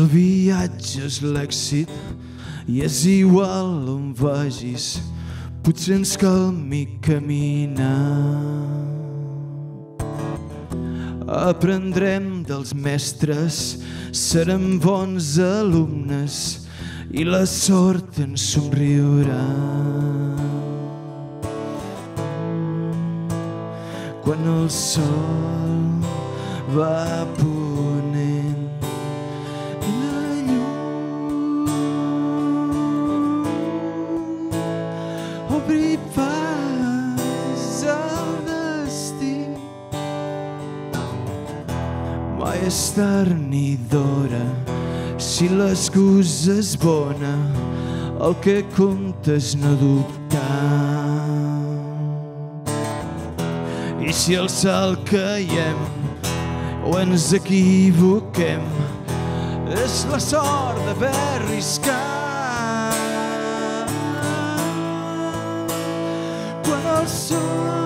El viatge és l'èxit i és igual on vagis, potser ens calmi caminar. Aprendrem dels mestres, serem bons alumnes i la sort ens somriurà. Quan el sol va a mai és tard ni d'hora si l'excusa és bona el que compta és no dubtar i si al salt caiem o ens equivoquem és la sort d'haver arriscat. Quan el sol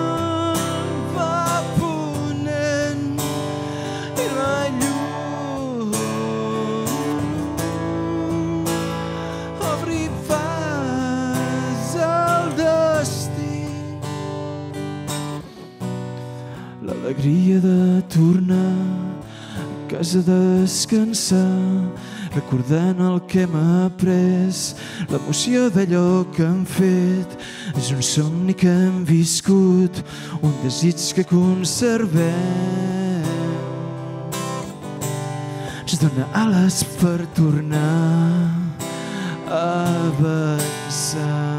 casa a descansar recordant el que hem après. L'emoció d'allò que hem fet és un somni que hem viscut un desig que conservem. Ens dona ales per tornar a avançar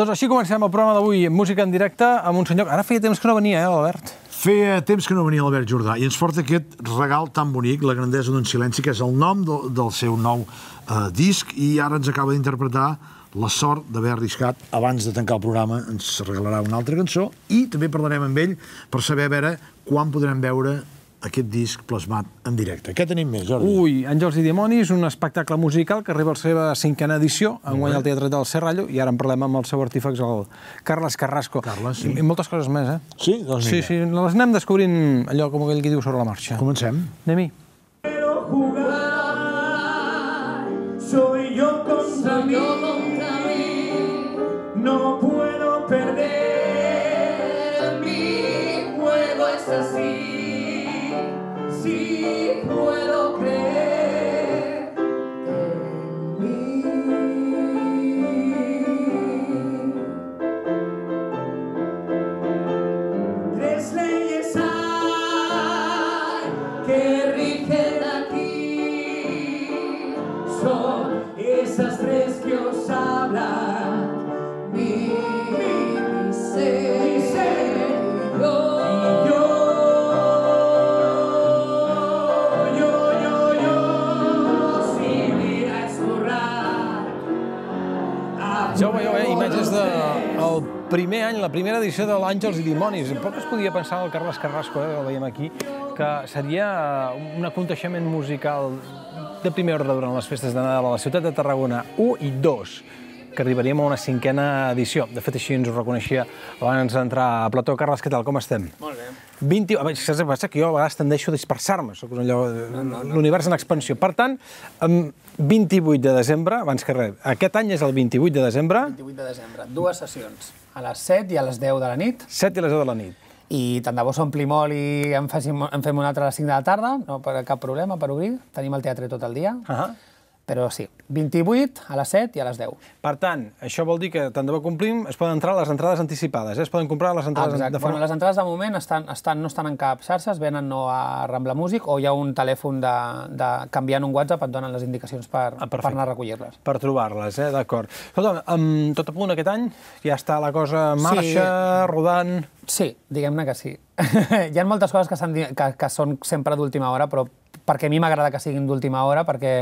Doncs així comencem el programa d'avui, música en directe, amb un senyor... Ara feia temps que no venia, eh, l'Albert? Feia temps que no venia l'Albert Jordà i ens porta aquest regal tan bonic, La grandesa d'un silenci, que és el nom del, del seu nou eh, disc i ara ens acaba d'interpretar la sort d'haver arriscat abans de tancar el programa ens regalarà una altra cançó i també parlarem amb ell per saber a veure quan podrem veure aquest disc plasmat en directe. Què tenim més, Jordi? Ui, Àngels i Dimonis, un espectacle musical que arriba a la seva cinquena edició, enguany al Teatre del Serrallo, i ara en parlem amb el seu artífex, el Carles Carrasco. Carles, sí. I, I moltes coses més, eh? Sí? Doncs Sí, sí, les anem descobrint allò com aquell que diu sobre la marxa. Comencem. Anem-hi. Soy yo contra mí, no puedo Ja ho veieu, eh? Imatges de el primer any, la primera edició de l'Àngels i Dimonis. Poc es podia pensar el Carles Carrasco, eh, el veiem aquí, que seria un aconteixement musical de primer ordre durant les festes de Nadal a la ciutat de Tarragona 1 i 2 que arribaríem a una cinquena edició. De fet, així ens ho reconeixia abans d'entrar a Plató. Carles, què tal? Com estem? Molt bé. 20... A veure, saps què passa? Que jo a vegades tendeixo a dispersar-me, soc un allò... No, no, no. L'univers en expansió. Per tant, amb 28 de desembre, abans que res, aquest any és el 28 de desembre, 28 de desembre. Dues sessions, a les 7 i a les 10 de la nit. 7 i les 10 de la nit. I tant de bo s'ompli molt i en, facin, en fem un altre a les 5 de la tarda, no per cap problema per obrir. Tenim el teatre tot el dia. Ah Però sí, 28, a les 7 i a les 10. Per tant, això vol dir que tant de bo complim, es poden entrar les entrades anticipades, eh? es poden comprar les entrades Exacte. de forma... Bueno, les entrades de moment estan, estan, no estan en cap xarxa, es venen no a Rambla Music o hi ha un telèfon de, de canviant un WhatsApp et donen les indicacions per, Ah, per anar a recollir-les. per trobar-les, eh? d'acord. Escolta'm, amb tot a punt aquest any, ja està la cosa en marxa, rodant... Sí, diguem-ne que sí. hi ha moltes coses que, que, que són sempre d'última hora, però perquè a mi m'agrada que siguin d'última hora, perquè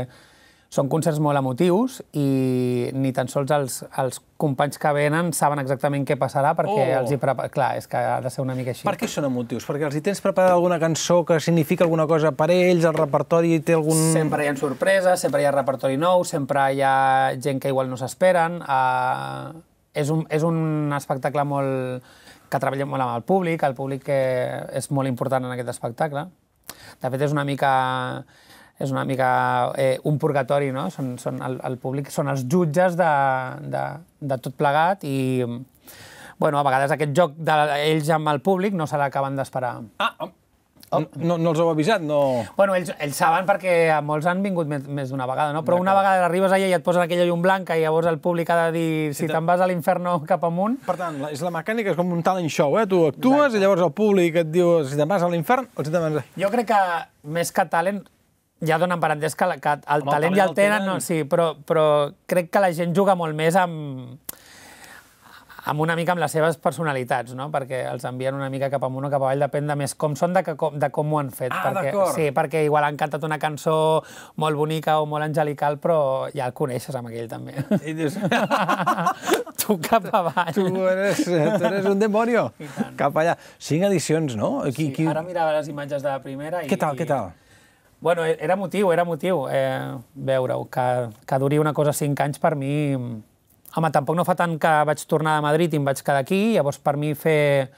són concerts molt emotius i ni tan sols els, els companys que venen saben exactament què passarà perquè Oh. els hi prepara... Clar, és que ha de ser una mica així. Per què són emotius? Perquè els hi tens preparada alguna cançó que significa alguna cosa per ells, el repertori té algun... Sempre hi ha sorpreses, sempre hi ha repertori nou, sempre hi ha gent que igual no s'esperen. Uh, és, un, és un espectacle molt que treballa molt amb el públic, el públic que és molt important en aquest espectacle. De fet, és una mica és una mica eh, un purgatori, no? Són, són el, el públic són els jutges de, de, de tot plegat i, bueno, a vegades aquest joc d'ells amb el públic no se l'acaben d'esperar. Ah, oh. no, no els heu avisat? No... Bueno, ells, ells saben perquè a molts han vingut més, més d'una vegada, no? Però una vegada arribes allà i et posen aquella llum blanca i llavors el públic ha de dir si te'n vas a l'inferno cap amunt. Per tant, la, és la mecànica, és com un talent show, eh? Tu actues i llavors el públic et diu si te'n vas a l'infern o si te'n vas... Jo crec que més que talent, ja donen per entès que, la- que el, el talent talent ja el tenen, tenen. no, sí, però, però crec que la gent juga molt més amb, amb una mica amb les seves personalitats, no? perquè els envien una mica cap amunt o cap avall, depèn de més com són de, que, com, de com ho han fet. Ah, perquè, sí, perquè igual han cantat una cançó molt bonica o molt angelical, però ja el coneixes amb aquell també. I dius, tu cap avall. tu eres, tu eres un demonio. Cap allà. Cinc edicions, no? Qui, qui... Ara mirava les imatges de la primera i... Què tal, què tal? Bueno, e- era motiu, era motiu eh, veure-ho. Que, que duri una cosa cinc anys per mi... Home, tampoc no fa tant que vaig tornar de Madrid i em vaig quedar aquí, llavors per mi fer...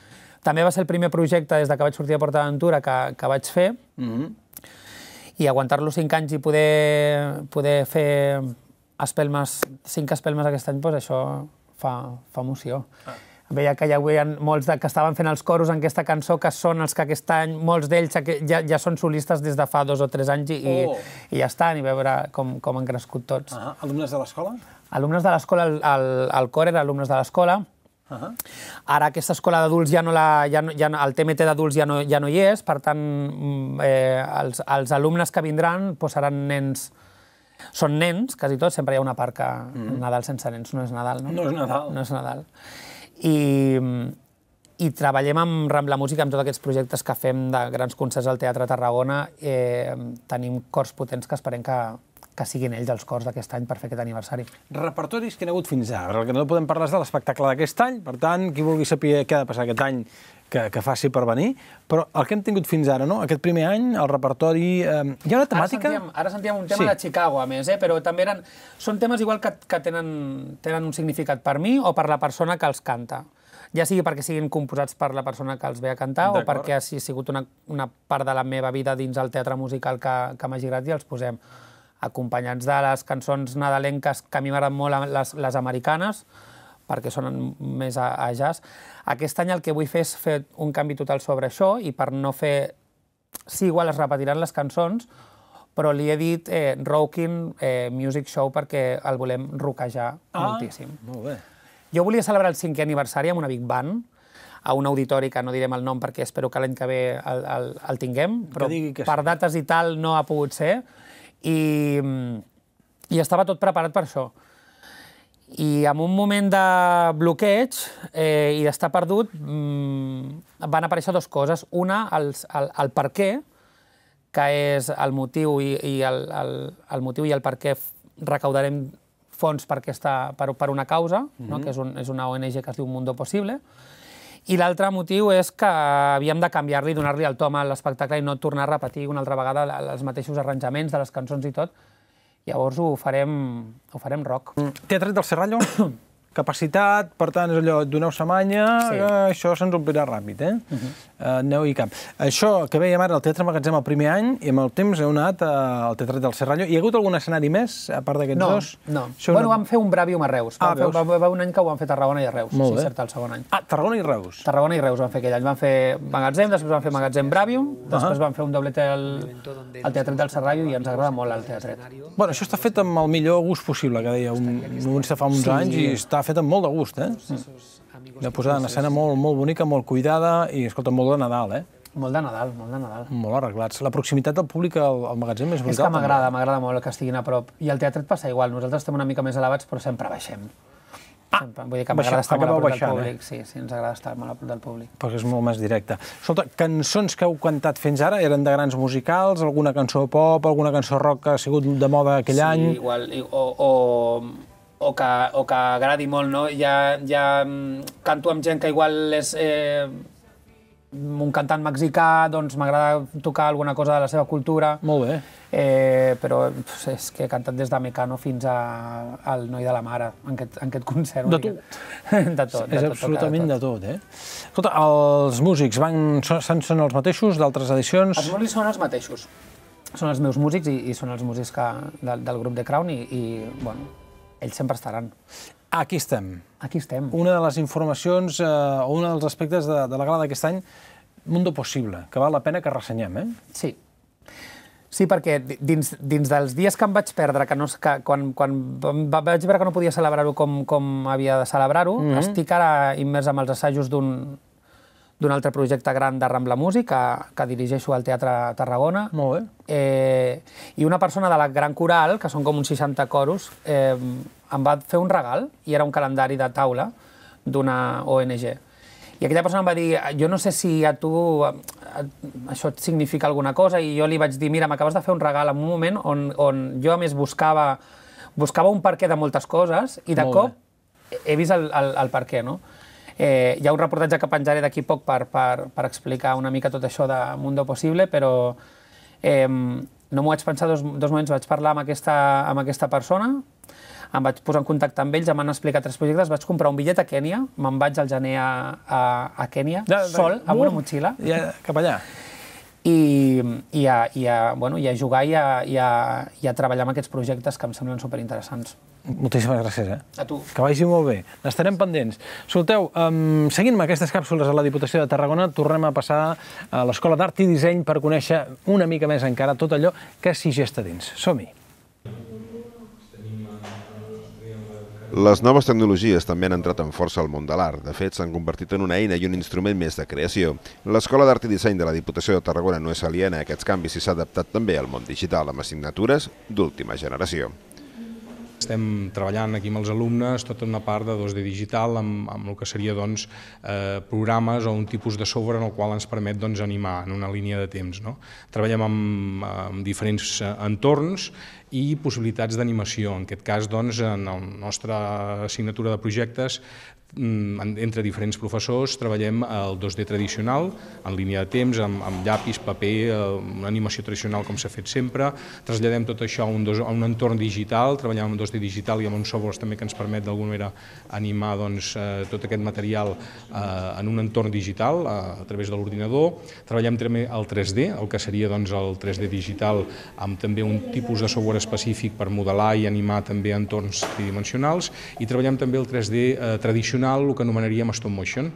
També va ser el primer projecte des de que vaig sortir de PortAventura que, que vaig fer, Mm -hmm. i aguantar-lo cinc anys i poder, poder fer espelmes, cinc espelmes aquest any, doncs això fa, fa emoció. Ah. Veia que hi havia molts de, que estaven fent els coros en aquesta cançó, que són els que aquest any, molts d'ells ja, ja són solistes des de fa dos o tres anys i, Oh. i, i ja estan, i veure com, com han crescut tots. Ah, alumnes de l'escola? Alumnes de l'escola, el, el, el cor era alumnes de l'escola, Uh -huh. Ara aquesta escola d'adults ja no la, ja no, ja no, el TMT d'adults ja, no, ja no hi és, per tant, mm, eh, els, els alumnes que vindran doncs, seran nens, són nens, quasi tots, sempre hi ha una part que mm. Nadal sense nens no és Nadal, no? No és Nadal. No és Nadal. I, i treballem amb Rambla Música, amb tots aquests projectes que fem de grans concerts al Teatre Tarragona. Eh, tenim cors potents que esperem que, que siguin ells els cors d'aquest any per fer aquest aniversari. Repertoris que han hagut fins ara. El que no podem parlar és de l'espectacle d'aquest any, per tant, qui vulgui saber què ha de passar aquest any, que, que faci per venir, però el que hem tingut fins ara, no? aquest primer any, el repertori... Eh, hi ha una temàtica... Ara sentíem, ara sentíem un tema Sí. de Chicago, a més, eh? però també eren, són temes igual que, que tenen, tenen un significat per mi o per la persona que els canta. Ja sigui perquè siguin composats per la persona que els ve a cantar o perquè hagi sigut una, una part de la meva vida dins el teatre musical que, que m'hagi agradat i els posem acompanyats de les cançons nadalenques que a mi m'agraden molt les, les americanes, perquè sonen més a, a jazz. Aquest any el que vull fer és fer un canvi total sobre això i per no fer... Sí, igual es repetiran les cançons, però li he dit eh, Rockin' eh, Music Show perquè el volem roquejar ah. moltíssim. Molt bé. Jo volia celebrar el cinquè aniversari amb una big band, a un auditori que no direm el nom perquè espero que l'any que ve el, el, el tinguem, però que sí. per dates i tal no ha pogut ser, i, i estava tot preparat per això. I en un moment de bloqueig eh, i d'estar perdut mmm, van aparèixer dues coses. Una, els, el, el per què, que és el motiu i, i el, el, el motiu i el per què recaudarem fons per, aquesta, per, per una causa, mm -hmm. no? que és, un, és una ONG que es diu Mundo Possible, i l'altre motiu és que havíem de canviar-li, donar-li el tom a l'espectacle i no tornar a repetir una altra vegada els mateixos arranjaments de les cançons i tot. Llavors ho farem, ho farem rock. Teatre del Serrallo, capacitat, per tant, és allò, doneu-se manya, Sí. eh, això se'ns omplirà ràpid, eh? Uh -huh. Eh, aneu i cap. Això que veiem ara al Teatre Magatzem el primer any, i amb el temps heu anat eh, al Teatre del Serrallo. Hi ha hagut algun escenari més, a part d'aquests No, dos? no. Això Bueno, no- vam fer un Bràvium a Reus. Ah, Vam va, va, haver un any que ho vam fer a Tarragona i a Reus. Molt sí, bé. cert, el segon any. Ah, Tarragona i Reus. Tarragona i Reus van fer aquell any. Van fer Magatzem, després van fer Magatzem Bràvium, després van fer un doblet al, al Teatret del Serrallo i ens agrada molt el teatret. Bueno, això està fet amb el millor gust possible, que deia un, un fa uns Sí. anys, i està fet amb molt de gust, eh? Una posada en escena molt, molt bonica, molt cuidada, i, escolta, molt de Nadal, eh? Molt de Nadal, molt de Nadal. Molt arreglats. La proximitat del públic al, al magatzem és És brutal. que m'agrada, m'agrada molt que estiguin a prop. I al teatret passa igual, nosaltres estem una mica més elevats, però sempre baixem. Sempre. Vull dir que m'agrada estar molt a prop del baixant, eh? públic. Sí, sí, ens agrada estar molt a prop del públic. perquè és molt més directe. Escolta, cançons que heu cantat fins ara eren de grans musicals, alguna cançó pop, alguna cançó rock que ha sigut de moda aquell sí, any? igual, i- o, o, o, que, o que agradi molt, no? Ja, ja mm, canto amb gent que igual és eh, un cantant mexicà, doncs m'agrada tocar alguna cosa de la seva cultura. Molt bé. Eh, però és que he cantat des de Mecano fins a, al Noi de la Mare, en aquest, en aquest concert. De tot. De tot, de és tot. absolutament toca de tot, eh? Escolta, els músics van, són, són els mateixos d'altres edicions? Els músics són els mateixos. Són els meus músics i, i són els músics que, del, del grup de Crown i, i, bueno, ells sempre estaran. Aquí estem. Aquí estem. Una de les informacions, eh, o un dels aspectes de, de la gala d'aquest any, Mundo Possible, que val la pena que ressenyem, eh? Sí. Sí, perquè di- dins, dins dels dies que em vaig perdre, que no, que quan, quan va- vaig veure que no podia celebrar-ho com, com havia de celebrar-ho, mm -hmm. estic ara immers amb els assajos d'un d'un altre projecte gran de Rambla Músic que, que dirigeixo al Teatre Tarragona. Molt bé. Eh, I una persona de la Gran Coral, que són com uns 60 coros, eh, em va fer un regal, i era un calendari de taula d'una ONG. I aquella persona em va dir, jo no sé si a tu eh, això et significa alguna cosa, i jo li vaig dir, mira, m'acabes de fer un regal en un moment on, on jo, a més, buscava, buscava un perquè de moltes coses, i de Molt cop he vist el, el, el per què, no? Eh, hi ha un reportatge que penjaré d'aquí poc per, per, per explicar una mica tot això de Mundo Possible, però eh, no m'ho vaig pensar dos, dos moments, vaig parlar amb aquesta, amb aquesta persona, em vaig posar en contacte amb ells, em van explicar tres projectes, vaig comprar un bitllet a Kènia, me'n vaig al gener a, a, a Kènia, de- sol, amb Uh! una motxilla, Ja, cap allà. i, i, a, i, a, bueno, i a jugar i a, i, a, i a treballar amb aquests projectes que em semblen superinteressants. Moltíssimes gràcies, eh? A tu. Que vagi molt bé. N'estarem pendents. Escolteu, um, seguint amb aquestes càpsules a la Diputació de Tarragona, tornem a passar a l'Escola d'Art i Disseny per conèixer una mica més encara tot allò que s'hi gesta dins. Som-hi. Les noves tecnologies també han entrat amb força al món de l'art. De fet, s'han convertit en una eina i un instrument més de creació. L'Escola d'Art i Disseny de la Diputació de Tarragona no és aliena a aquests canvis i s'ha adaptat també al món digital amb assignatures d'última generació. Estem treballant aquí amb els alumnes tota una part de 2D digital amb, amb el que seria doncs, eh, programes o un tipus de software en el qual ens permet doncs, animar en una línia de temps. No? Treballem amb, amb diferents eh, entorns i possibilitats d'animació. En aquest cas, doncs, en la nostra assignatura de projectes entre diferents professors treballem el 2D tradicional, en línia de temps, amb, amb llapis, paper, eh, una animació tradicional com s'ha fet sempre, traslladem tot això a un, dos, a un entorn digital, treballem amb 2D digital i amb uns softwares també que ens permet d'alguna manera animar doncs, eh, tot aquest material eh, en un entorn digital eh, a través de l'ordinador, treballem també el 3D, el que seria doncs, el 3D digital amb també un tipus de software específic per modelar i animar també entorns tridimensionals. I treballem també el 3D eh, tradicional, el que anomenaríem stop motion.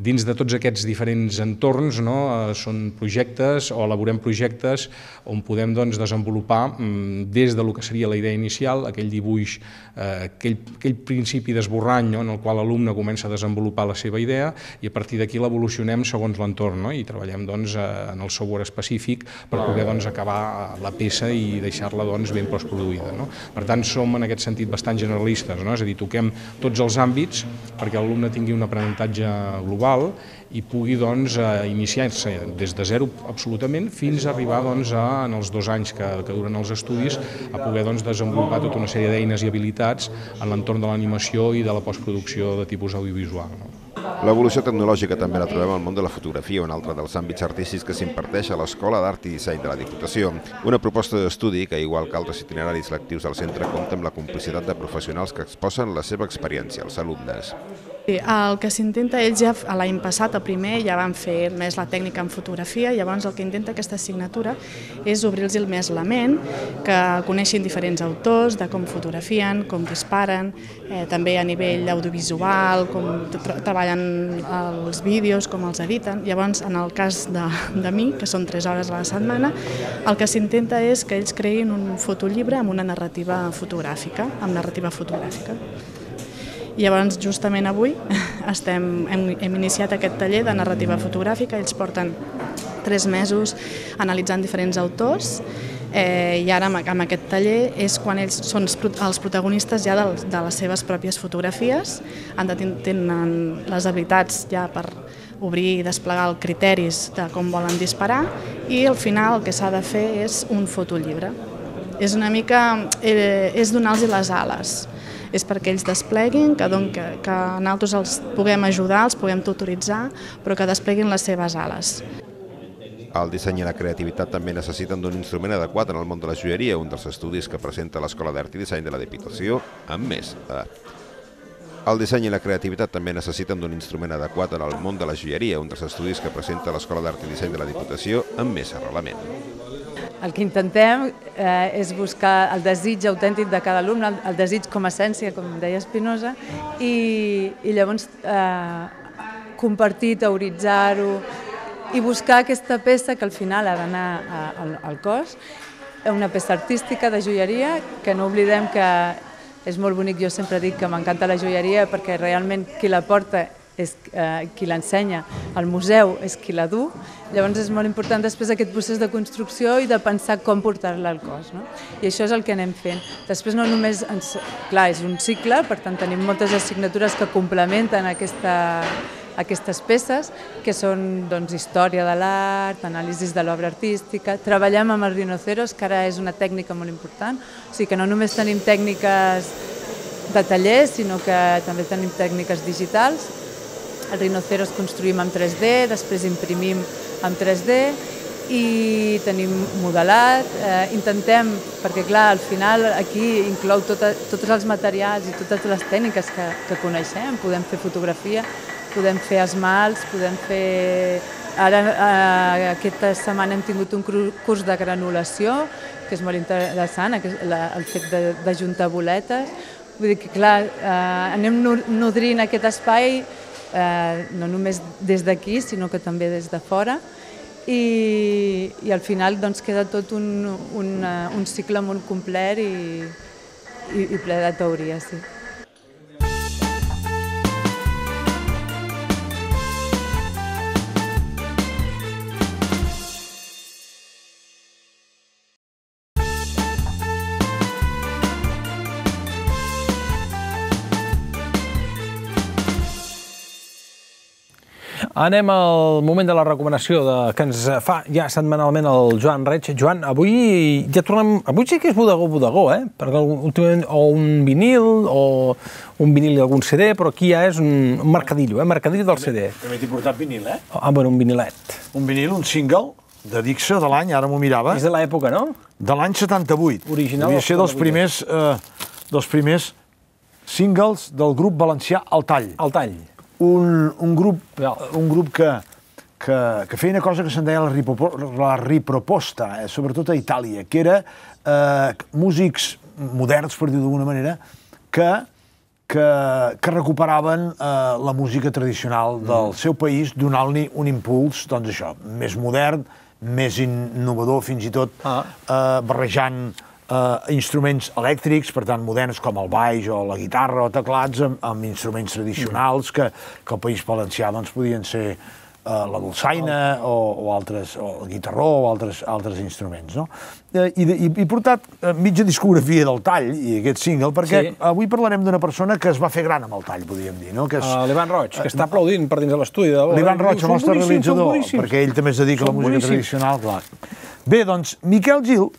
Dins de tots aquests diferents entorns no, eh, són projectes o elaborem projectes on podem doncs, desenvolupar mm, des de lo que seria la idea inicial, aquell dibuix, eh, aquell, aquell principi d'esborrany no, en el qual l'alumne comença a desenvolupar la seva idea i a partir d'aquí l'evolucionem segons l'entorn no? i treballem doncs, eh, en el software específic per poder doncs, acabar eh, la peça i deixar-la doncs, ben postproduïda. No? Per tant, som en aquest sentit bastant generalistes, no? és a dir, toquem tots els àmbits perquè l'alumne tingui un aprenentatge global i pugui doncs, eh, iniciar-se des de zero absolutament fins a arribar doncs, a, en els dos anys que, que duren els estudis a poder doncs, desenvolupar tota una sèrie d'eines i habilitats en l'entorn de l'animació i de la postproducció de tipus audiovisual. No? L'evolució tecnològica també la trobem al món de la fotografia, un altre dels àmbits artístics que s'imparteix a l'Escola d'Art i Disseny de la Diputació. Una proposta d'estudi que, igual que altres itineraris lectius al centre, compta amb la complicitat de professionals que exposen la seva experiència als alumnes. Sí, El que s'intenta, ells ja l'any passat, el primer, ja van fer més la tècnica en fotografia, llavors el que intenta aquesta assignatura és obrir-los més la ment, que coneixin diferents autors, de com fotografien, com disparen, eh, també a nivell audiovisual, com treballen els vídeos, com els editen. Llavors, en el cas de, de mi, que són 3 hores a la setmana, el que s'intenta és que ells creïn un fotollibre amb una narrativa fotogràfica, amb narrativa fotogràfica. I llavors, justament avui, estem, hem, hem iniciat aquest taller de narrativa fotogràfica. Ells porten tres mesos analitzant diferents autors eh, i ara amb, amb aquest taller és quan ells són els pro- els protagonistes ja de, de les seves pròpies fotografies, han de ten- tenen les habilitats ja per obrir i desplegar els criteris de com volen disparar i al final el que s'ha de fer és un fotollibre. És una mica, eh, és donar-los les ales és perquè ells despleguin, que, don, que, que nosaltres els puguem ajudar, els puguem tutoritzar, però que despleguin les seves ales. El disseny i la creativitat també necessiten d'un instrument adequat en el món de la joieria, un dels estudis que presenta l'Escola d'Art i Disseny de la Diputació, amb més edat. El disseny i la creativitat també necessiten d'un instrument adequat en el món de la joieria, un dels estudis que presenta l'Escola d'Art i Disseny de la Diputació, amb més arrelament. El que intentem eh, és buscar el desig autèntic de cada alumne, el, el desig com a essència, com deia Espinosa, i, i llavors eh, compartir, teoritzar-ho i buscar aquesta peça que al final ha d'anar al, al cos, una peça artística de joieria, que no oblidem que és molt bonic, jo sempre dic que m'encanta la joieria perquè realment qui la porta és eh, qui l'ensenya, al museu és qui la du, llavors és molt important després aquest procés de construcció i de pensar com portar-la al cos. No? I això és el que anem fent. Després no només, ens, clar, és un cicle, per tant tenim moltes assignatures que complementen aquesta, aquestes peces, que són doncs, història de l'art, anàlisis de l'obra artística, treballem amb els rinoceros, que ara és una tècnica molt important, o sigui que no només tenim tècniques de taller, sinó que també tenim tècniques digitals, el rinoceros construïm amb 3D, després imprimim amb 3D i tenim modelat, eh, intentem, perquè clar, al final aquí inclou tota, tots els materials i totes les tècniques que, que coneixem, podem fer fotografia, podem fer esmalts, podem fer... Ara, eh, aquesta setmana hem tingut un curs de granulació, que és molt interessant, el fet d'ajuntar boletes. Vull dir que, clar, eh, anem nodrint aquest espai eh, no només des d'aquí, sinó que també des de fora, i, i al final doncs, queda tot un, un, eh, un cicle molt complet i, i, i ple de teoria. Sí. Anem al moment de la recomanació de, que ens fa ja setmanalment el Joan Reig. Joan, avui ja tornem... Avui sí que és bodegó, bodegó, eh? Perquè últimament o un vinil o un vinil i algun CD, però aquí ja és un, mercadillo, eh? Mercadillo del CD. També t'he portat vinil, eh? Ah, bueno, un vinilet. Un vinil, un single, de Dixa, de l'any, ara m'ho mirava. És de l'època, no? De l'any 78. Original Devia ser dels 78. primers, eh, dels primers singles del grup valencià El Tall. El tall. Un, un grup, un grup que, que, que feia una cosa que se'n deia la, ripopo, la riproposta, eh, sobretot a Itàlia, que era eh, músics moderns, per dir d'alguna manera, que, que, que recuperaven eh, la música tradicional del seu país, donant-li un impuls, doncs això, més modern, més innovador, fins i tot Ah. eh, barrejant eh, instruments elèctrics, per tant, moderns com el baix o la guitarra o teclats, amb, amb instruments tradicionals que, que al País Valencià doncs, podien ser eh, la dolçaina o, o, altres, o el guitarró o altres, altres instruments. No? Eh, i, i, I portat eh, mitja discografia del tall i aquest single, perquè Sí. avui parlarem d'una persona que es va fer gran amb el tall, podríem dir, no? que és Uh, L'Ivan Roig, que està aplaudint per dins de l'estudi. de- l'Ivan Roig, el nostre realitzador, perquè ell també es dedica a la música boníssims. tradicional, clar. Bé, doncs, Miquel Gil,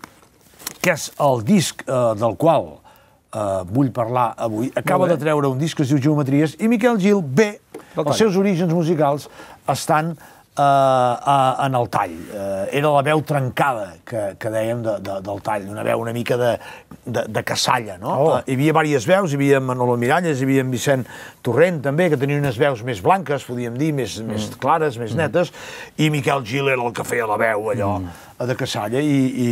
que és el disc eh, del qual eh, vull parlar avui, acaba de treure un disc que es diu Geometries, i Miquel Gil, bé, els seus orígens musicals estan uh, en el tall. Uh, era la veu trencada, que, que dèiem, de, de, del tall, una veu una mica de, de, de cassalla, no? Oh. Uh, hi havia diverses veus, hi havia Manolo Miralles, hi havia en Vicent Torrent, també, que tenia unes veus més blanques, podíem dir, més, mm. més clares, més netes, i Miquel Gil era el que feia la veu, allò, mm. De cassalla, i, i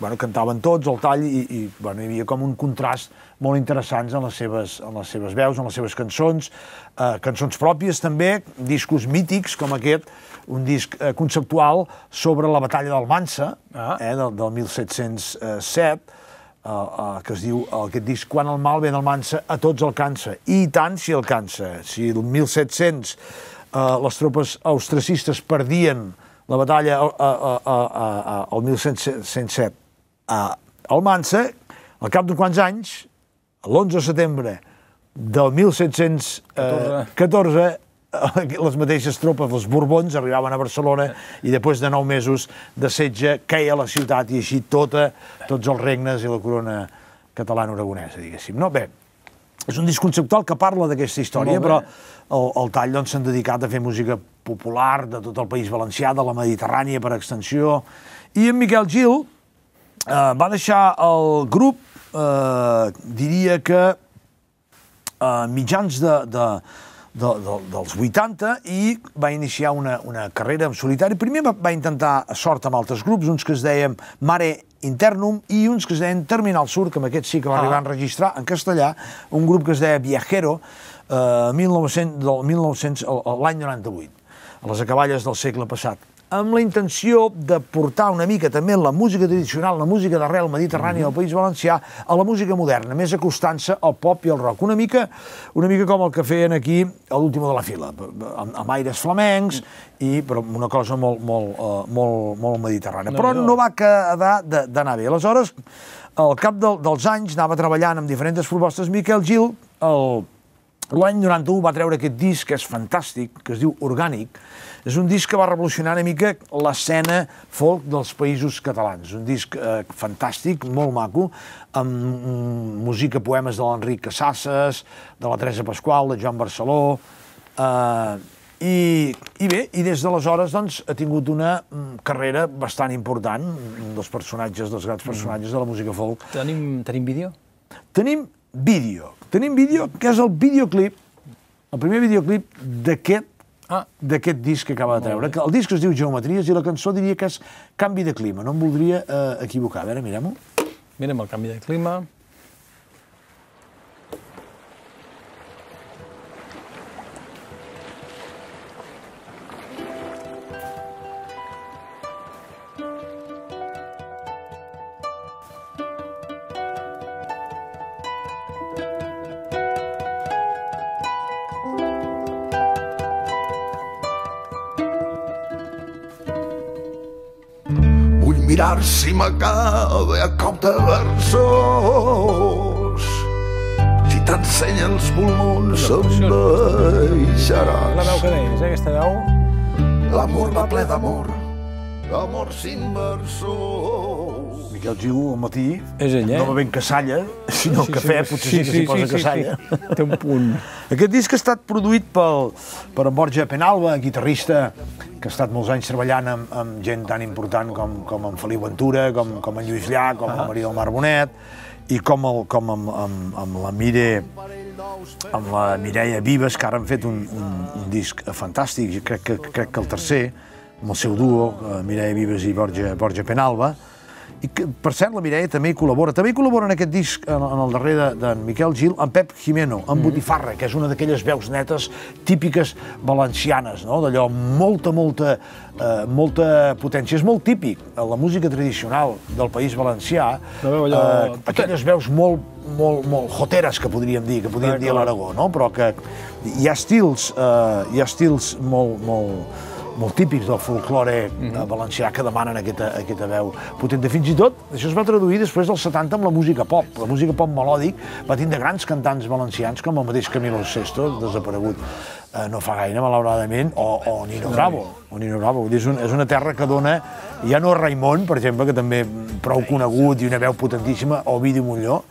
bueno, cantaven tots el tall, i, i bueno, hi havia com un contrast molt interessants en les seves, en les seves veus, en les seves cançons, eh, cançons pròpies també, discos mítics com aquest, un disc eh, conceptual sobre la batalla d'Almansa, Ah. eh, del, del 1707, eh, eh, que es diu aquest disc Quan el mal ve d'Almansa a tots alcança. I tant si alcança. Si el 1700 eh, les tropes austracistes perdien la batalla eh, eh, eh, eh, el 1707 a Almansa, al cap d'uns quants anys, l'11 de setembre del 1714, eh, les mateixes tropes, els Borbons, arribaven a Barcelona i després de nou mesos de setge queia la ciutat i així tota, tots els regnes i la corona catalana-aragonesa, diguéssim. No? Bé, és un disc conceptual que parla d'aquesta història, però el, el tall doncs, s'han dedicat a fer música popular de tot el País Valencià, de la Mediterrània per extensió, i en Miquel Gil eh, va deixar el grup, eh, diria que a mitjans de, de, de, de, dels 80 i va iniciar una, una carrera en solitari. Primer va, va intentar sort amb altres grups, uns que es deien Mare Internum i uns que es deien Terminal Sur, que amb aquest sí que va Ah. arribar a enregistrar en castellà, un grup que es deia Viajero, eh, 1900, del 1900, el- el- l'any 98, a les acaballes del segle passat amb la intenció de portar una mica també la música tradicional, la música d'arrel mediterrània del País Valencià, a la música moderna, més acostant-se al pop i al rock. Una mica, una mica com el que feien aquí a l'última de la fila, amb, amb aires flamencs, i, però una cosa molt, molt, uh, molt, molt mediterrània. Però no va quedar de- d'anar bé. Aleshores, al cap del, dels anys, anava treballant amb diferents propostes. Miquel Gil, el, L'any 91 va treure aquest disc, que és fantàstic, que es diu Orgànic. És un disc que va revolucionar una mica l'escena folk dels països catalans. Un disc eh, fantàstic, molt maco, amb mm, música, poemes de l'Enric Casasses, de la Teresa Pasqual, de Joan Barceló... Eh, i, I bé, i des d'aleshores doncs, ha tingut una mm, carrera bastant important, un dels personatges, dels grans personatges de la música folk, Tenim, tenim vídeo? tenim vídeo. Tenim vídeo, que és el videoclip, el primer videoclip d'aquest Ah. d'aquest disc que acaba de treure. Que El disc es diu Geometries i la cançó diria que és Canvi de clima. No em voldria eh, equivocar. A veure, mirem-ho. Mirem el canvi de clima. Si m'acaba a cop de versos. Si t'ensenya els pulmons se'n La veu que deies, eh, aquesta veu. L'amor va ple d'amor, amor sin versos. Miquel Gil al matí, És ell, eh? no bevent cassalla, sinó sí, cafè, potser sí, que s'hi posa cassalla. Sí. Té un punt. Aquest disc ha estat produït pel, per en Borja Penalba, guitarrista que ha estat molts anys treballant amb, amb gent tan important com, com en Feliu Ventura, com, com en Lluís Llach, com en Maria del Mar Bonet, i com, el, com amb, amb, amb la Mire amb la Mireia Vives, que ara han fet un, un, un disc fantàstic, crec que, crec que el tercer, amb el seu duo, eh, Mireia Vives i Borja, Borja Penalba, i que, per cert, la Mireia també hi col·labora. També hi col·labora en aquest disc, en, en el darrer de- d'en Miquel Gil, amb Pep Jimeno, amb Botifarra, que és una d'aquelles veus netes típiques valencianes, no? d'allò molta, molta, eh, molta potència. És molt típic, a la música tradicional del País Valencià, La veu allò- eh, aquelles veus molt, molt, molt joteres, que podríem dir, que podríem dir a l'Aragó, no? però que hi ha estils, eh, hi ha estils molt, molt, molt típics del folklore mm -hmm. valencià que demanen aquesta, aquesta veu potent. Fins i tot, això es va traduir després dels 70 amb la música pop. La música pop melòdic va tindre grans cantants valencians, com el mateix Camilo Sesto, desaparegut eh, no fa gaire, malauradament, o, o Nino Bravo. O Nino Bravo. És, un, és una terra que dona, ja no Raimon, per exemple, que també prou conegut i una veu potentíssima, o Vidi Molló,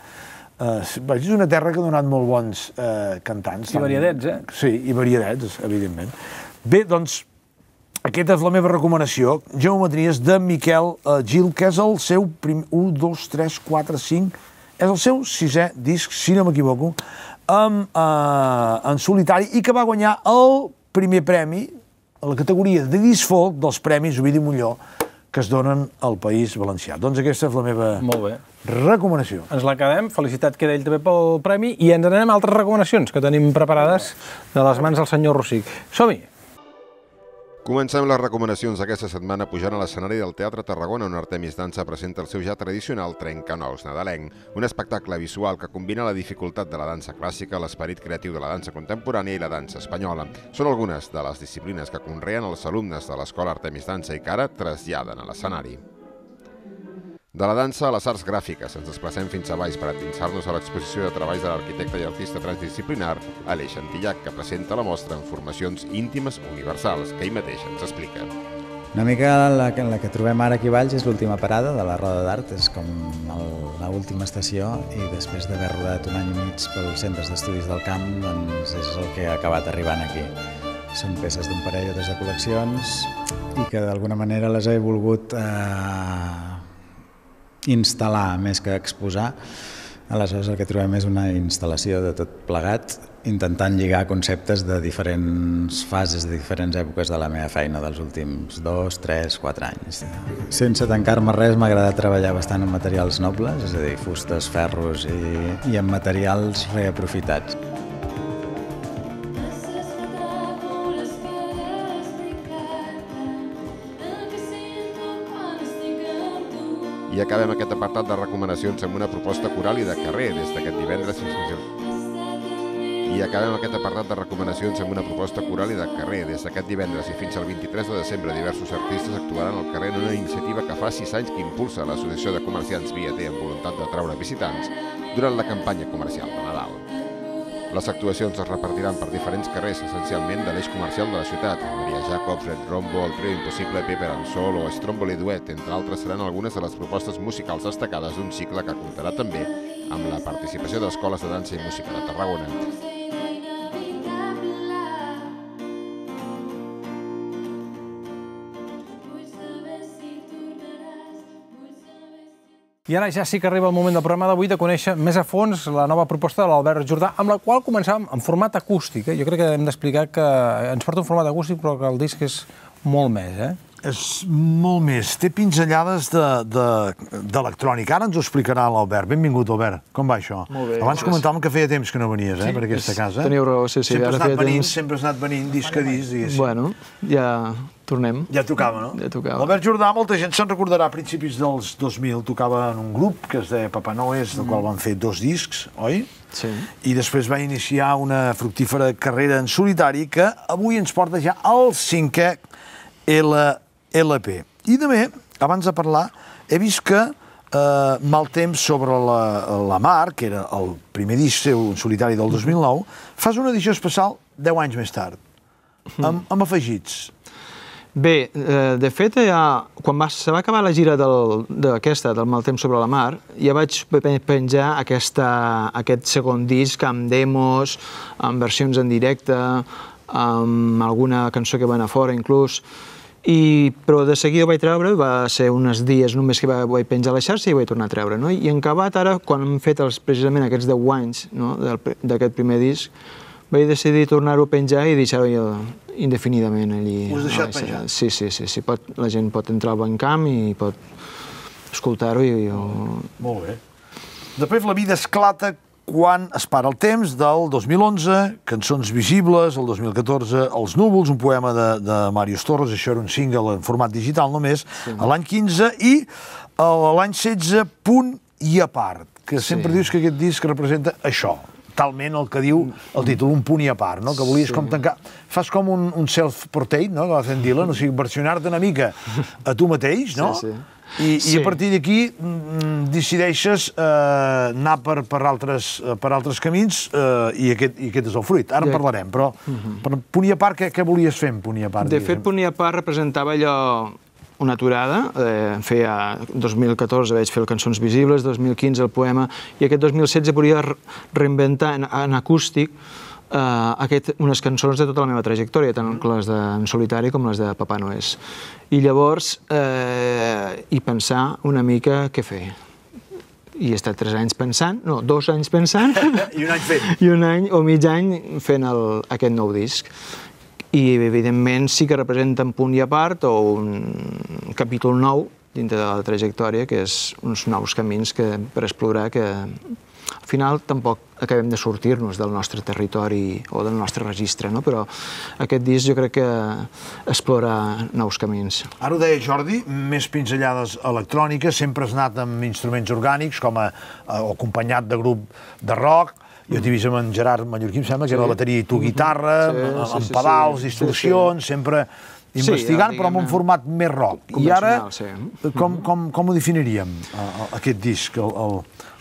Uh, és una terra que ha donat molt bons uh, cantants. I variadets, eh? Sí, i variadets, evidentment. Bé, doncs, aquesta és la meva recomanació, Geometries de Miquel uh, Gil, que és el seu prim... 1, 2, 3, 4, 5... És el seu sisè disc, si no m'equivoco, amb, uh, en solitari i que va guanyar el primer premi a la categoria de disc folk dels Premis Ovidi Molló que es donen al País Valencià. Doncs aquesta és la meva Molt bé. recomanació. Ens la quedem. Felicitat queda ell també pel premi i ens anem a altres recomanacions que tenim preparades de les mans del senyor Rossic. Som-hi! Comencem les recomanacions d'aquesta setmana pujant a l'escenari del Teatre Tarragona, on Artemis Dansa presenta el seu ja tradicional Trencanous nadalenc, un espectacle visual que combina la dificultat de la dansa clàssica, l'esperit creatiu de la dansa contemporània i la dansa espanyola. Són algunes de les disciplines que conreen els alumnes de l'Escola Artemis Dansa i que ara traslladen a l'escenari. De la dansa a les arts gràfiques, ens desplacem fins a baix per endinsar-nos a l'exposició de treballs de l'arquitecte i artista transdisciplinar Aleix Antillac, que presenta la mostra en formacions íntimes universals, que ell mateix ens explica. Una mica la que, la que trobem ara aquí a Valls és l'última parada de la Roda d'Art, és com l'última estació i després d'haver rodat un any i mig pels centres d'estudis del camp, doncs és el que ha acabat arribant aquí. Són peces d'un parell o tres de col·leccions i que d'alguna manera les he volgut eh, instal·lar més que exposar. Aleshores el que trobem és una instal·lació de tot plegat, intentant lligar conceptes de diferents fases, de diferents èpoques de la meva feina dels últims dos, tres, quatre anys. Sense tancar-me res, m'ha agradat treballar bastant en materials nobles, és a dir, fustes, ferros i, i en materials reaprofitats. I acabem aquest apartat de recomanacions amb una proposta coral i de carrer des d'aquest divendres fins al... I acabem aquest apartat de recomanacions amb una proposta coral i de carrer. Des d'aquest divendres i fins al 23 de desembre, diversos artistes actuaran al carrer en una iniciativa que fa sis anys que impulsa l'Associació de Comerciants BT amb voluntat d'atraure visitants durant la campanya comercial de Nadal. Les actuacions es repartiran per diferents carrers, essencialment de l'eix comercial de la ciutat. Maria Jacobs, Red Rombo, El Trio Impossible, Pepper and Soul o Stromboli Duet, entre altres, seran algunes de les propostes musicals destacades d'un cicle que comptarà també amb la participació d'escoles de dansa i música de Tarragona. I ara ja sí que arriba el moment del programa d'avui de conèixer més a fons la nova proposta de l'Albert Jordà, amb la qual començàvem en format acústic. Eh? Jo crec que hem d'explicar que ens porta un format acústic, però que el disc és molt més, eh? És molt més. Té pinzellades d'electrònica. Ara ens ho explicarà l'Albert. Benvingut, Albert. Com va això? Molt bé. Abans comentàvem que feia temps que no venies, eh, sí, per aquesta casa. Teniu raó, sí, sí. Sempre has anat venint, temps... sempre has anat venint disc a disc, diguéssim. Bueno, ja tornem. Ja tocava, no? Ja tocava. L'Albert Jordà, molta gent se'n recordarà a principis dels 2000, tocava en un grup que es deia Papa Noes, del qual van fer dos discs, oi? Sí. I després va iniciar una fructífera carrera en solitari que avui ens porta ja al cinquè L LP. I també, abans de parlar, he vist que eh, Mal temps sobre la, la mar, que era el primer disc seu en solitari del 2009, fas una edició especial 10 anys més tard, amb, amb afegits. Bé, eh, de fet, ja, quan va, se va acabar la gira d'aquesta, del, del Mal temps sobre la mar, ja vaig penjar aquesta, aquest segon disc amb demos, amb versions en directe, amb alguna cançó que va anar fora inclús, i, però de seguida ho vaig treure, va ser uns dies només que va, vaig penjar a la xarxa i vaig tornar a treure. No? I acabat ara, quan hem fet els, precisament aquests 10 anys no? d'aquest primer disc, vaig decidir tornar-ho a penjar i deixar-ho indefinidament allí. Ho has deixat no, penjat? Sí, sí, sí, sí. Pot, la gent pot entrar al bancamp i pot escoltar-ho i jo... Molt bé. Després la vida esclata quan es para el temps del 2011, Cançons visibles, el 2014, Els núvols, un poema de, de Màrius Torres, això era un single en format digital només, sí. a l'any 15, i l'any 16, Punt i a part, que sempre sí. dius que aquest disc representa això, talment el que diu el títol, un punt i a part, no? que volies sí. com tancar... Fas com un, un self-portrait, no? que va fent Dylan, o sigui, versionar-te una mica a tu mateix, no? Sí, sí. I, sí. i a partir d'aquí mm, decideixes eh, anar per, per, altres, eh, per altres camins eh, i, aquest, i aquest és el fruit. Ara en parlarem, però uh -huh. per Punt i a part, què, què volies fer amb Punt i a part? De fet, Punt i a part representava allò una aturada, eh, feia 2014 vaig fer el Cançons Visibles, 2015 el poema, i aquest 2016 volia reinventar en, en acústic uh, aquest, unes cançons de tota la meva trajectòria, tant les de, en solitari com les de Papà Noés. I llavors, eh, i pensar una mica què fer. I he estat tres anys pensant, no, dos anys pensant, I un any fent. i un any o mig any fent el, aquest nou disc. I, evidentment, sí que representa un punt i a part o un capítol nou dintre de la trajectòria, que és uns nous camins que, per explorar que al final tampoc acabem de sortir-nos del nostre territori o del nostre registre, no? però aquest disc jo crec que explora nous camins. Ara ho deia Jordi, més pinzellades electròniques, sempre has anat amb instruments orgànics, com a, a, o acompanyat de grup de rock, jo t'he vist amb en Gerard Mallorquí, em sembla, que era la bateria i tu guitarra, Sí, amb, sí, amb sí, pedals, sí. distorsions, sempre investigant, ja, però amb un format més rock. I ara, sí. com, com, com ho definiríem, aquest disc, el, el,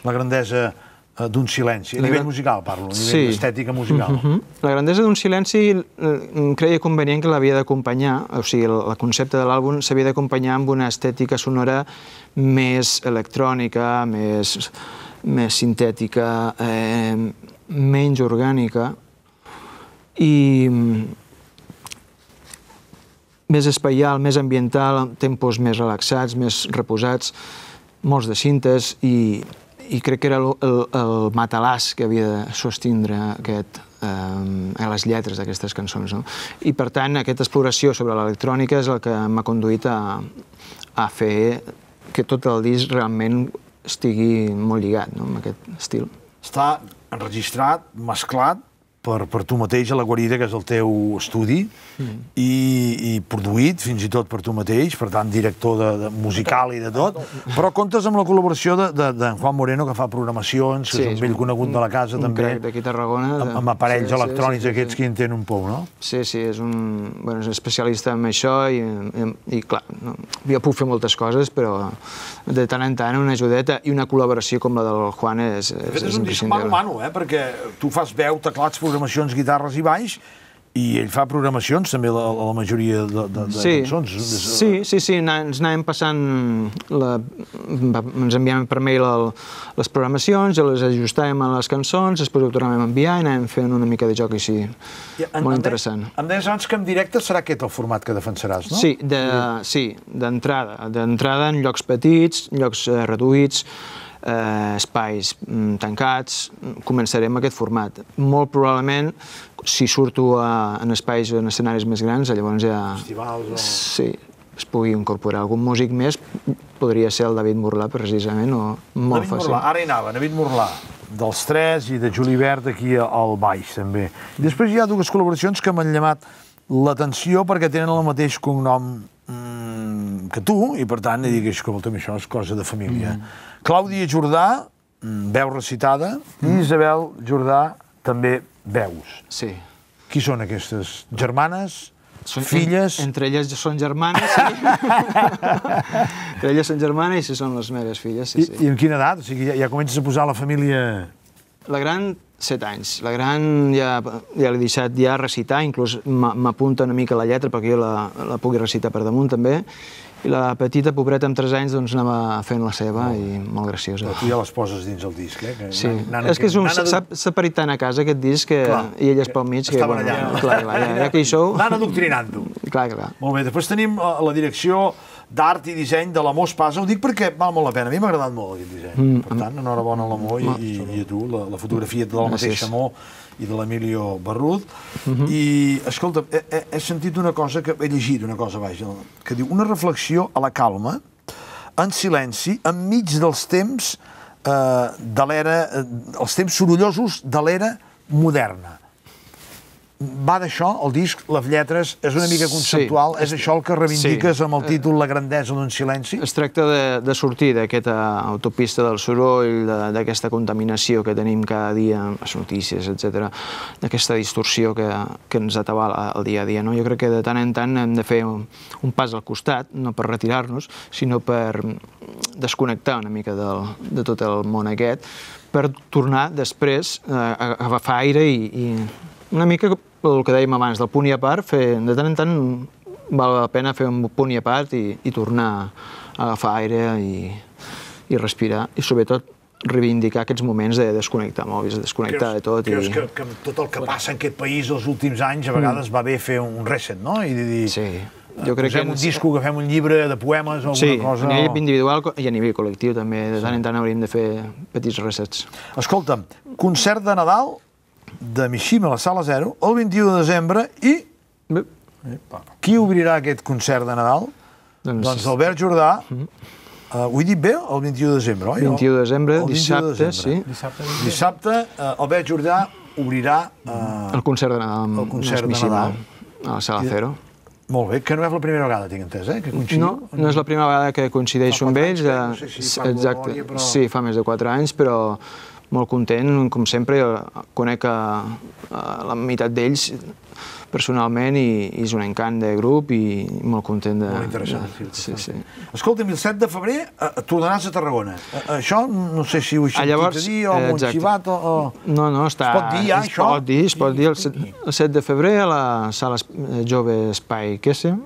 la grandesa eh, d'un silenci? A nivell musical, parlo, a nivell Sí. d'estètica musical. Mhm. La grandesa d'un silenci eh, creia convenient que l'havia d'acompanyar, o sigui, el, el concepte de l'àlbum s'havia d'acompanyar amb una estètica sonora més electrònica, més, més sintètica, eh, menys orgànica i mm, més espaial, més ambiental, amb tempos més relaxats, més reposats, molts de cintes i, i crec que era el, el, el matalàs que havia de sostindre aquest, eh, a les lletres d'aquestes cançons. No? I per tant, aquesta exploració sobre l'electrònica és el que m'ha conduït a, a fer que tot el disc realment estigui molt lligat no? amb aquest estil. Està enregistrat, mesclat, per, per tu mateix a la guarida, que és el teu estudi, Mm. i, i produït fins i tot per tu mateix, per tant, director de, de musical i de tot, però comptes amb la col·laboració de, de, de Juan Moreno, que fa programacions, que Sí, és un vell un- conegut de la casa, un també, crec d'aquí a Tarragona. de- amb, amb aparells Sí, sí, electrònics sí, sí, aquests sí. que en tenen un pou, no? Sí, sí, és un, bueno, és un especialista en això i, i, i clar, no, jo puc fer moltes coses, però de tant en tant una ajudeta i una col·laboració com la del Juan és, De és, fet, és és un disc mano-mano, eh? perquè tu fas veu, teclats, programacions, guitarres i baix, i ell fa programacions, també, la, la majoria de, de, de sí, cançons. Sí, sí, sí, ens anàvem passant, la, va- ens enviàvem per mail el, les programacions, les ajustàvem a les cançons, després ho tornàvem a enviar i anàvem fent una mica de joc així, I en- molt em interessant. deies- Em deies abans que en directe serà aquest el format que defensaràs, no? Sí, de, sí, d'entrada. D'entrada en llocs petits, llocs eh, reduïts, eh, espais mm, tancats, mm, començarem aquest format. Molt probablement, si surto a, en espais, en escenaris més grans, llavors ja... Festivals o... Sí, es pugui incorporar algun músic més, podria ser el David Morlà, precisament, o molt David fàcil. Morlà, ara hi anava, David Morlà, dels tres i de Julivert aquí al baix, també. I després hi ha dues col·laboracions que m'han llamat l'atenció perquè tenen el mateix cognom mm, que tu, i per tant, he dit, escolta'm, això és cosa de família. Clàudia Jordà, mm, veu recitada, i Isabel Jordà, també veus. Sí. Qui són aquestes? Germanes? Són, filles? En, entre elles són germanes, sí. entre elles són germanes i si són les meves filles, sí, I, sí. I amb quina edat? O sigui, ja, ja comences a posar la família... La gran, 7 anys. La gran ja, ja l'he deixat ja recitar, inclús m'a- m'apunta una mica la lletra perquè jo la, la pugui recitar per damunt també. I la petita, pobreta, amb 3 anys, doncs anava fent la seva i molt graciosa. Però tu ja les poses dins el disc, eh? Que Sí, nana- és que és s'ha parit tant a casa aquest disc que, Clar, i elles pel mig que... estaven allà. Clar, clar, ja, ja que hi sou... Anant adoctrinant-ho. Clar, clar. Molt bé, després tenim eh, la direcció d'art i disseny de l'Amor Espasa. Ho dic perquè val molt la pena. A mi m'ha agradat molt aquest disseny. Mm, per tant, enhorabona a l'Amor i, i, i a tu, la, la fotografia de la mateixa Amor i de l'Emilio Barrut. Mhm. I, escolta, he, he, he sentit una cosa, que he llegit una cosa, vaja, que diu una reflexió a la calma, en silenci, enmig dels temps eh, de l'era, eh, els temps sorollosos de l'era moderna. Va d'això, el disc, les lletres, és una mica conceptual, Sí. és això el que reivindiques Sí. amb el títol La grandesa d'un silenci? Es tracta de, de sortir d'aquesta autopista del soroll, de- d'aquesta contaminació que tenim cada dia les notícies, etc, d'aquesta distorsió que, que ens atabala el dia a dia. No? Jo crec que de tant en tant hem de fer un, un pas al costat, no per retirar-nos, sinó per desconnectar una mica del, de tot el món aquest, per tornar després eh, a a agafar aire i, i una mica el que dèiem abans, del punt i a part, fer, de tant en tant val la pena fer un punt i a part i, i tornar a agafar aire i, i respirar, i sobretot reivindicar aquests moments de desconnectar mòbils, de desconnectar de tot. Creus i... que, que tot el que passa en aquest país els últims anys a vegades va bé fer un reset, no? I de dir, Sí, jo crec que... posem un disco, agafem un llibre de poemes o alguna Sí, cosa... a nivell individual i a nivell col·lectiu també. De tant en tant hauríem de fer petits resets. Escolta'm, concert de Nadal de Mishima a la Sala Zero el 21 de desembre i... Bé. Qui obrirà aquest concert de Nadal? Doncs- Doncs Albert Jordà. Uh, ho he dit bé? El 21 de desembre, oi? 21 de desembre, El 21 de dissabte, desembre. sí. Dissabte. Dissabte, uh, Albert Jordà obrirà... Uh, El concert de Nadal El concert de Nadal. a la Sala Cero. molt bé, que no és la primera vegada, tinc entès, eh? Que coincidiu. No, no és la primera vegada que coincideixo amb ells. anys, eh, no sé si fa Exacte. memòria, però- Sí, fa més de 4 anys, però molt content, com sempre. Conec a, a la meitat d'ells personalment i, i és un encant de grup i molt content de... Molt interessant, de, sí, sí. Escolta'm, el 7 de febrer uh, tornaràs a Tarragona. Uh, això no sé si ho he Ah, sentit llavors, a dir o eh, m'ho he exacte. xivat o... o... No, no, està... Es pot dir ja, es això? pot dir, es pot dir el 7, el 7 de febrer a la sala Es- eh, Jove Espai Quessem.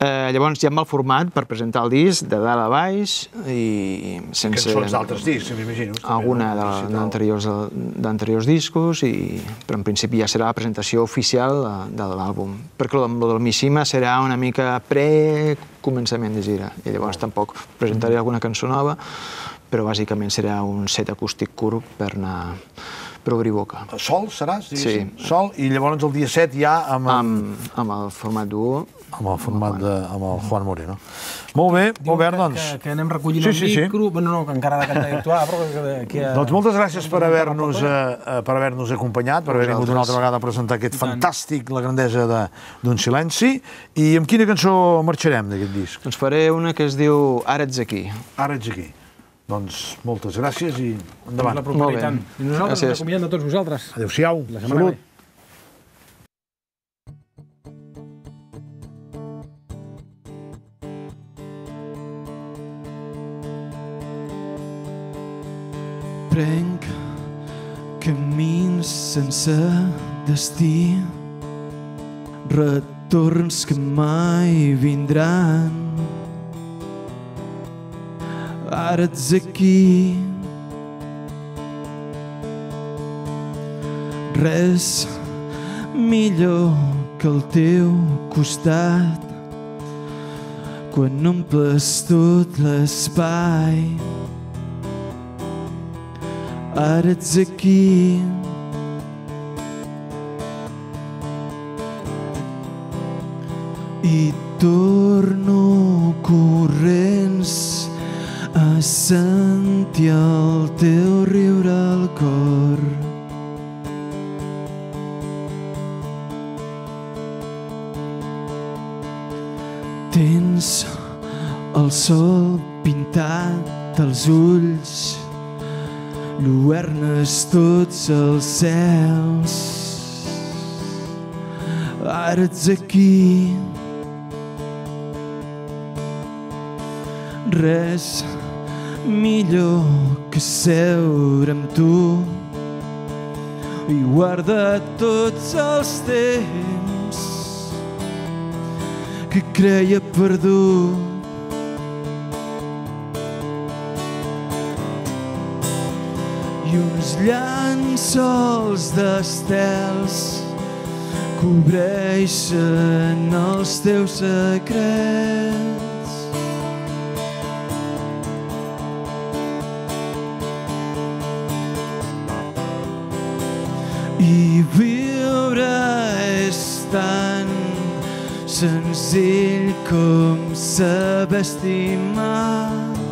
Eh, llavors hi ha el format per presentar el disc de dalt a baix i sense... Cançons d'altres discs, m'imagino. alguna d'anteriors d'anteriors discos, i, però en principi ja serà la presentació oficial de, de l'àlbum. Perquè el, el del Mishima serà una mica pre-començament de gira, i llavors tampoc presentaré alguna cançó nova, però bàsicament serà un set acústic curt per anar per obrir boca. Sol seràs, diguéssim? Sí. Sol, i llavors el dia 7 ja amb, Amb, amb el format duo. amb el format de, amb el Juan Moreno. Molt bé, molt bé, doncs. Que, que anem recollint Sí, el sí, sí. micro, bueno, no, que encara ha de cantar i actuar, però que, que, Doncs moltes gràcies per haver-nos eh, eh, per haver-nos acompanyat, per haver vingut una altra vegada a presentar aquest fantàstic La grandesa de- d'un silenci. I amb quina cançó marxarem d'aquest disc? Doncs faré una que es diu Ara ets aquí. Ara ets aquí. Doncs moltes gràcies i endavant. la propera Molt i bé. tant. I nosaltres Gràcies. ens acomiadem de tots vosaltres. Adéu-siau. La setmana Salut. que ve. Prenc camins sense destí, retorns que mai vindran. Ets aquí, res millor que el teu costat quan omples tot l'espai. Ara ets aquí. I torno corrents a sentir el teu riure al cor. Tens el sol pintat als ulls lluernes tots els cels. Ara ets aquí. Res millor que seure amb tu i guardar tots els temps que creia perdut. i uns llençols d'estels cobreixen els teus secrets. I viure és tan senzill com saber estimar.